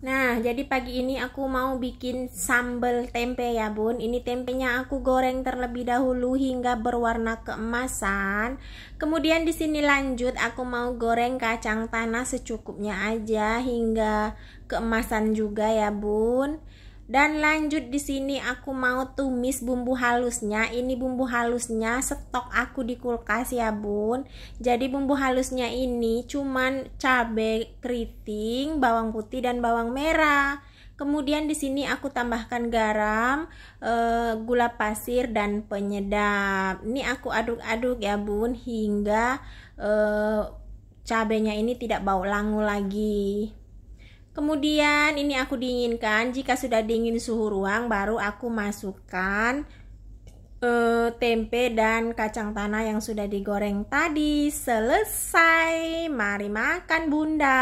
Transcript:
Nah, jadi pagi ini aku mau bikin sambal tempe ya, Bun. Ini tempenya aku goreng terlebih dahulu hingga berwarna keemasan. Kemudian di sini lanjut aku mau goreng kacang tanah secukupnya aja hingga keemasan juga ya, Bun. Dan lanjut di sini aku mau tumis bumbu halusnya. Ini bumbu halusnya stok aku di kulkas ya, Bun. Jadi bumbu halusnya ini cuman cabai keriting, bawang putih dan bawang merah. Kemudian di sini aku tambahkan garam, e, gula pasir dan penyedap. Ini aku aduk-aduk ya, Bun, hingga e, cabenya ini tidak bau langu lagi. Kemudian ini aku dinginkan. Jika sudah dingin suhu ruang, baru aku masukkan uh, tempe dan kacang tanah yang sudah digoreng tadi. Selesai. Mari makan, Bunda.